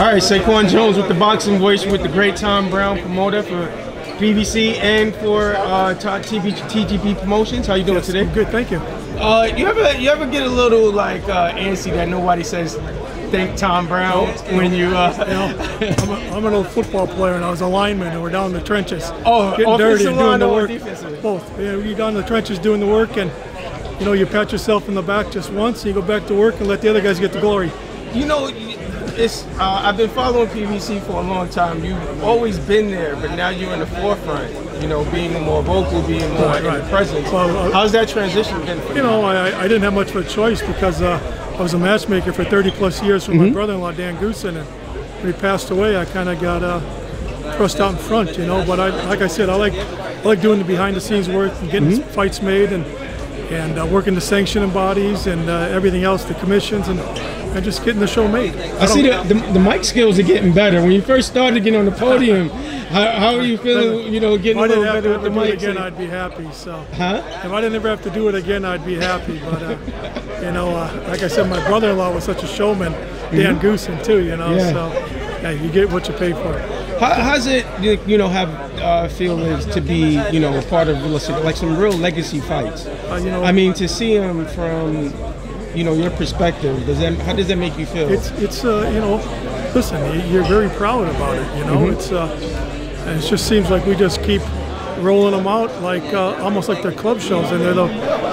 All right, Saquon Jones with the boxing voice with the great Tom Brown promoter for PBC and for uh, TV, TGB Promotions. How you doing yes, today? Good, thank you. Uh, you ever you ever get a little like uh, antsy that nobody says thank Tom Brown when you? Uh, you know, I'm, a, I'm, an old football player and I was a lineman and we're down in the trenches. Oh, getting dirty and doing the work. Defensive? Both. Yeah, you're down in the trenches doing the work and you know you pat yourself in the back just once, and you go back to work and let the other guys get the glory. You know, it's uh, I've been following PBC for a long time. You've always been there, but now you're in the forefront. You know, being more vocal, being more right, in right. the presence. Well, uh, How's that transition been? For you, you know, I, I didn't have much of a choice because uh, I was a matchmaker for 30 plus years with mm-hmm. my brother-in-law Dan Goossen, and when he passed away, I kind of got uh, thrust out in front. You know, but I, like I said, I like I like doing the behind-the-scenes work and getting mm-hmm. fights made and and uh, working the sanctioning bodies and uh, everything else, the commissions, and, and just getting the show made. I, I see the, the, the mic skills are getting better. When you first started getting on the podium, how, how are you feeling? You know, getting a little better with the mic. again, I'd be happy. So, huh? If I didn't ever have to do it again, I'd be happy. But uh, you know, uh, like I said, my brother-in-law was such a showman, Dan mm-hmm. Goossen too. You know, yeah. so yeah, you get what you pay for. How, how's it, you know, have uh, feel is to be, you know, a part of like some real legacy fights? Uh, you know, I mean, to see him from, you know, your perspective, does that how does that make you feel? It's it's uh, you know, listen, you're very proud about it. You know, mm-hmm. it's uh, it just seems like we just keep rolling them out like uh, almost like they're club shows, and they're the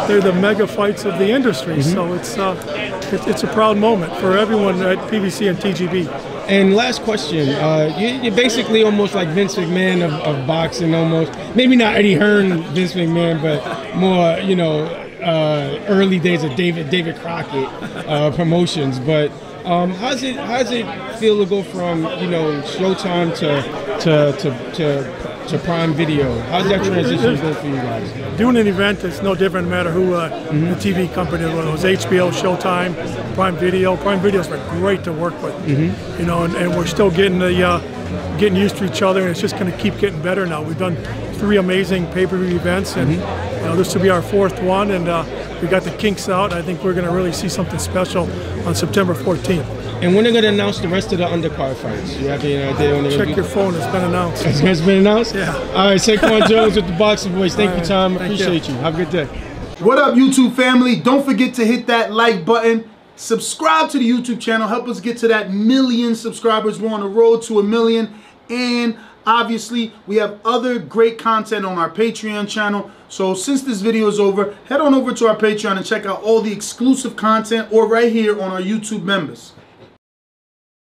they're the mega fights of the industry. Mm-hmm. So it's uh, it, it's a proud moment for everyone at PBC and TGB. And last question, uh, you, are basically almost like Vince McMahon of, of, boxing, almost. Maybe not Eddie Hearn, Vince McMahon, but more, you know, uh, early days of David David Crockett uh, promotions. But um, how's it how's it feel to go from you know Showtime to to to, to to Prime Video. How's that transition go for you guys? Doing an event is no different no matter who uh, mm-hmm. the TV company was. HBO, Showtime, Prime Video. Prime Video's been great to work with. Mm-hmm. You know, and, and, we're still getting the uh, getting used to each other, and it's just going to keep getting better now. We've done three amazing pay-per-view events, and mm-hmm. you know, this will be our fourth one, and uh, we got the kinks out. I think we're going to really see something special on September 14th. And when are going to announce the rest of the undercard fights? You have any idea when they're Check your phone. It's been announced. It's been announced? Yeah. All right, Saquon Jones with the Boxing Voice. Thank right. you, Tom. Thank Appreciate you. you. Have a good day. What up, YouTube family? Don't forget to hit that like button. Subscribe to the YouTube channel. Help us get to that million subscribers. We're on the road to a million. And obviously, we have other great content on our Patreon channel. So since this video is over, head on over to our Patreon and check out all the exclusive content or right here on our YouTube members.